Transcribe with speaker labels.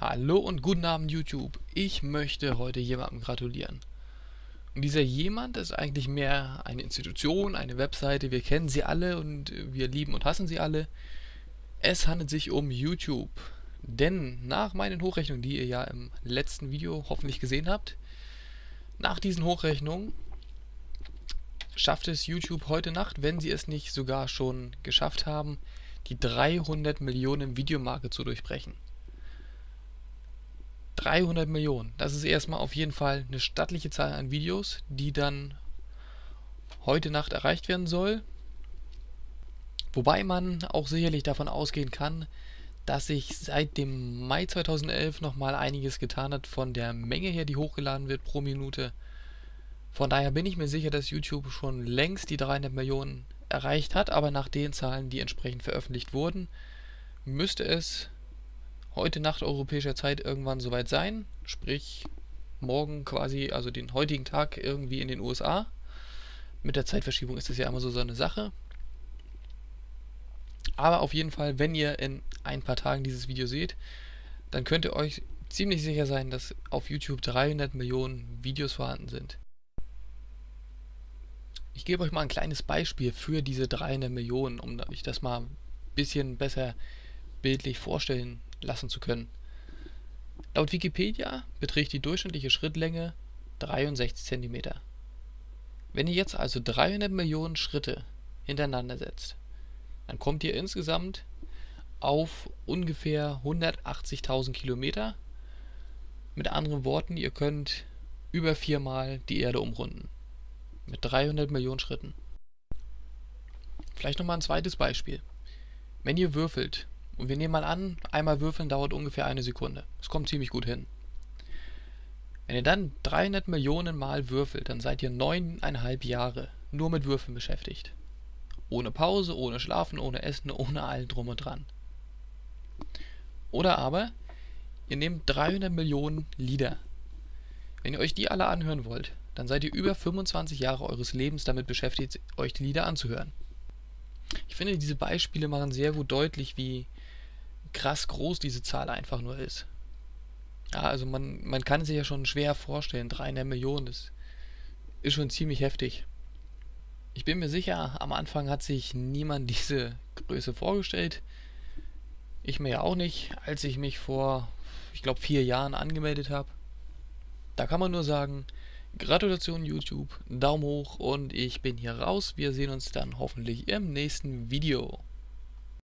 Speaker 1: Hallo und guten Abend YouTube. Ich möchte heute jemandem gratulieren. Und dieser jemand ist eigentlich mehr eine Institution, eine Webseite. Wir kennen sie alle und wir lieben und hassen sie alle. Es handelt sich um YouTube. Denn nach meinen Hochrechnungen, die ihr ja im letzten Video hoffentlich gesehen habt, nach diesen Hochrechnungen schafft es YouTube heute Nacht, wenn sie es nicht sogar schon geschafft haben, die 300 Millionen Videomarke zu durchbrechen. 300 Millionen. Das ist erstmal auf jeden Fall eine stattliche Zahl an Videos, die dann heute Nacht erreicht werden soll. Wobei man auch sicherlich davon ausgehen kann, dass sich seit dem Mai 2011 nochmal einiges getan hat von der Menge her, die hochgeladen wird pro Minute. Von daher bin ich mir sicher, dass YouTube schon längst die 300 Millionen erreicht hat, aber nach den Zahlen, die entsprechend veröffentlicht wurden, müsste es heute Nacht europäischer Zeit irgendwann soweit sein, sprich morgen quasi, also den heutigen Tag irgendwie in den USA. Mit der Zeitverschiebung ist das ja immer so, so eine Sache. Aber auf jeden Fall, wenn ihr in ein paar Tagen dieses Video seht, dann könnt ihr euch ziemlich sicher sein, dass auf YouTube 300 Millionen Videos vorhanden sind. Ich gebe euch mal ein kleines Beispiel für diese 300 Millionen, um euch das mal ein bisschen besser bildlich vorstellen lassen zu können. Laut Wikipedia beträgt die durchschnittliche Schrittlänge 63 cm. Wenn ihr jetzt also 300 Millionen Schritte hintereinander setzt, dann kommt ihr insgesamt auf ungefähr 180.000 Kilometer. Mit anderen Worten, ihr könnt über viermal die Erde umrunden. Mit 300 Millionen Schritten. Vielleicht nochmal ein zweites Beispiel. Wenn ihr würfelt und wir nehmen mal an, einmal würfeln dauert ungefähr eine Sekunde. Das kommt ziemlich gut hin. Wenn ihr dann 300 Millionen Mal würfelt, dann seid ihr neuneinhalb Jahre nur mit Würfeln beschäftigt. Ohne Pause, ohne Schlafen, ohne Essen, ohne allen drum und dran. Oder aber, ihr nehmt 300 Millionen Lieder. Wenn ihr euch die alle anhören wollt, dann seid ihr über 25 Jahre eures Lebens damit beschäftigt, euch die Lieder anzuhören. Ich finde, diese Beispiele machen sehr gut deutlich, wie krass groß diese Zahl einfach nur ist. Ja, also man, man kann sich ja schon schwer vorstellen, 300 Millionen, das ist schon ziemlich heftig. Ich bin mir sicher, am Anfang hat sich niemand diese Größe vorgestellt. Ich mir ja auch nicht, als ich mich vor, ich glaube, vier Jahren angemeldet habe. Da kann man nur sagen, Gratulation YouTube, Daumen hoch und ich bin hier raus. Wir sehen uns dann hoffentlich im nächsten Video.